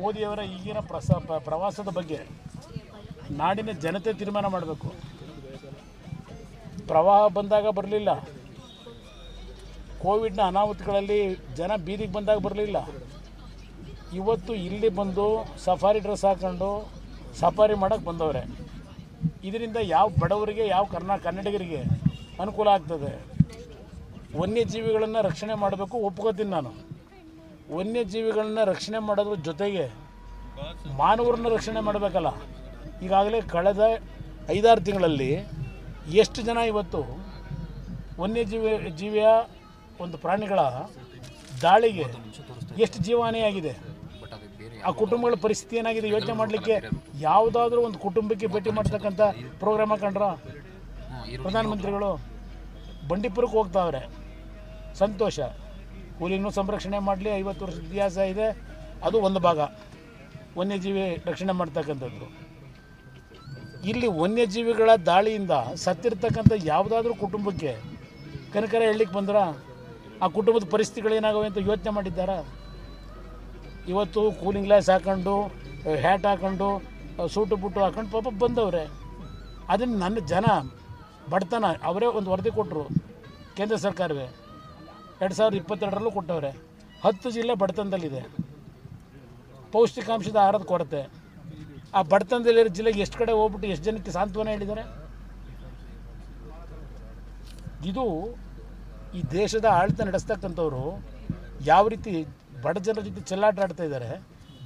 ಮೋದಿಯವರ ಈಗಿನ ಪ್ರಸ ಪ್ರವಾಸದ ಬಗ್ಗೆ ನಾಡಿನ ಜನತೆ ತೀರ್ಮಾನ ಮಾಡಬೇಕು. ಪ್ರವಾಹ ಬಂದಾಗ ಬರಲಿಲ್ಲ. ಕೋವಿಡ್ನ ಅನಾಹುತಗಳಲ್ಲಿ ಜನ ಬೀದಿಗೆ ಬಂದಾಗ ಬರಲಿಲ್ಲ. ಇವತ್ತು ಇಲ್ಲಿ ಬಂದು ಸಫಾರಿ ಡ್ರೆಸ್ ಹಾಕ್ಕೊಂಡು ಸಫಾರಿ ಮಾಡೋಕ್ಕೆ ಬಂದವ್ರೆ. ಇದರಿಂದ ಯಾವ ಬಡವರಿಗೆ, ಯಾವ ಕರ್ನಾ, ಕನ್ನಡಿಗರಿಗೆ ಅನುಕೂಲ ಆಗ್ತದೆ? ವನ್ಯಜೀವಿಗಳನ್ನು ರಕ್ಷಣೆ ಮಾಡಬೇಕು, ಒಪ್ಕೋತೀನಿ ನಾನು. ವನ್ಯಜೀವಿಗಳನ್ನ ರಕ್ಷಣೆ ಮಾಡೋದ್ರ ಜೊತೆಗೆ ಮಾನವರನ್ನ ರಕ್ಷಣೆ ಮಾಡಬೇಕಲ್ಲ. ಈಗಾಗಲೇ ಕಳೆದ ಐದಾರು ತಿಂಗಳಲ್ಲಿ ಎಷ್ಟು ಜನ ಇವತ್ತು ವನ್ಯಜೀವಿ ಜೀವಿಯ ಒಂದು ಪ್ರಾಣಿಗಳ ದಾಳಿಗೆ ಎಷ್ಟು ಜೀವಹಾನಿಯಾಗಿದೆ ಆ ಕುಟುಂಬಗಳ ಪರಿಸ್ಥಿತಿ ಏನಾಗಿದೆ? ಯೋಚನೆ ಮಾಡಲಿಕ್ಕೆ ಯಾವುದಾದ್ರೂ ಒಂದು ಕುಟುಂಬಕ್ಕೆ ಭೇಟಿ ಮಾಡ್ತಕ್ಕಂಥ ಪ್ರೋಗ್ರಾಮ್ ಹಾಕೊಂಡ್ರ ಪ್ರಧಾನಮಂತ್ರಿಗಳು ಬಂಡೀಪುರಕ್ಕೆ ಹೋಗ್ತಾವ್ರೆ. ಸಂತೋಷ. ಹುಲಿನೂ ಸಂರಕ್ಷಣೆ ಮಾಡಲಿ, ಐವತ್ತು ವರ್ಷದ ಇತಿಹಾಸ ಇದೆ. ಅದು ಒಂದು ಭಾಗ. ವನ್ಯಜೀವಿ ರಕ್ಷಣೆ ಮಾಡ್ತಕ್ಕಂಥದ್ದು. ಇಲ್ಲಿ ವನ್ಯಜೀವಿಗಳ ದಾಳಿಯಿಂದ ಸತ್ತಿರ್ತಕ್ಕಂಥ ಯಾವುದಾದ್ರೂ ಕುಟುಂಬಕ್ಕೆ ಕನಕರ ಹೇಳಲಿಕ್ಕೆ ಬಂದ್ರ? ಆ ಕುಟುಂಬದ ಪರಿಸ್ಥಿತಿಗಳೇನಾಗವೆ ಅಂತ ಯೋಚನೆ ಮಾಡಿದ್ದಾರಾ? ಇವತ್ತು ಕೂಲಿಂಗ್ ಗ್ಲಾಸ್ ಹಾಕೊಂಡು, ಹ್ಯಾಟ್ ಹಾಕೊಂಡು, ಸೂಟು ಬುಟ್ಟು ಹಾಕೊಂಡು ಪಾಪ ಬಂದವ್ರೆ. ಅದನ್ನು ನನ್ನ ಜನ ಬಡತನ ಅವರೇ ಒಂದು ವರದಿ ಕೊಟ್ಟರು ಕೇಂದ್ರ ಸರ್ಕಾರವೇ. ಎರಡು ಸಾವಿರದ ಇಪ್ಪತ್ತೆರಡರಲ್ಲೂ ಕೊಟ್ಟವ್ರೆ. ಹತ್ತು ಜಿಲ್ಲೆ ಬಡತನದಲ್ಲಿದೆ. ಪೌಷ್ಟಿಕಾಂಶದ ಆಹಾರದ ಕೊರತೆ. ಆ ಬಡತನದಲ್ಲಿರೋ ಜಿಲ್ಲೆಗೆ ಎಷ್ಟು ಕಡೆ ಹೋಗ್ಬಿಟ್ಟು ಎಷ್ಟು ಜನಕ್ಕೆ ಸಾಂತ್ವನ ಹೇಳಿದ್ದಾರೆ? ಇದು ಈ ದೇಶದ ಆಡಳಿತ ನಡೆಸ್ತಕ್ಕಂಥವ್ರು ಯಾವ ರೀತಿ ಬಡ ಜನರ ಜೊತೆ ಚೆಲ್ಲಾಟ ಆಡ್ತಾ ಇದ್ದಾರೆ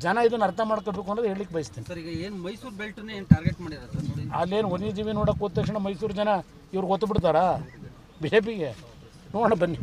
ಜನ ಇದನ್ನು ಅರ್ಥ ಮಾಡ್ಕೋಬೇಕು ಅನ್ನೋದು ಹೇಳಲಿಕ್ಕೆ ಬಯಸ್ತೀನಿ. ಸರ್ ಈಗ ಏನು ಮೈಸೂರು ಬೆಲ್ಟ್ನೇ ಏನು ಟಾರ್ಗೆಟ್ ಮಾಡಿದ್ದಾರೆ ಅಲ್ಲೇನು ವನ್ಯಜೀವಿ ನೋಡೋಕೆ ಹೋದ ತಕ್ಷಣ ಮೈಸೂರು ಜನ ಇವ್ರಿಗೆ ಗೊತ್ತು ಬಿಡ್ತಾರಾ? ಬಿ ಜೆ ಪಿಗೆ ನೋಡೋಣ ಬನ್ನಿ.